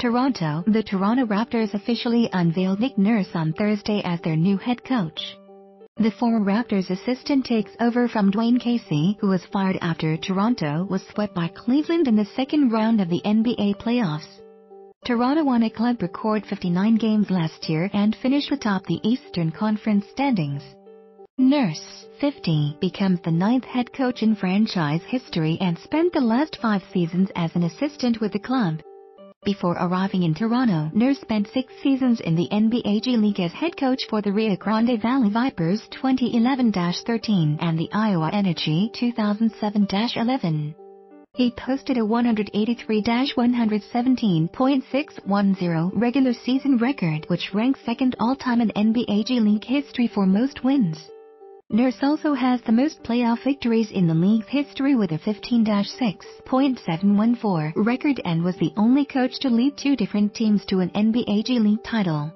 Toronto The Toronto Raptors officially unveiled Nick Nurse on Thursday as their new head coach. The former Raptors assistant takes over from Dwane Casey, who was fired after Toronto was swept by Cleveland in the second round of the NBA playoffs. Toronto won a club record 59 games last year and finished atop the Eastern Conference standings. Nurse, 50, becomes the ninth head coach in franchise history and spent the last five seasons as an assistant with the club. Before arriving in Toronto, Nurse spent six seasons in the NBA G League as head coach for the Rio Grande Valley Vipers 2011-13 and the Iowa Energy 2007-11. He posted a 183-117.610 regular season record which ranks second all-time in NBA G League history for most wins. Nurse also has the most playoff victories in the league's history with a 15-6.714 record and was the only coach to lead two different teams to an NBA G League title.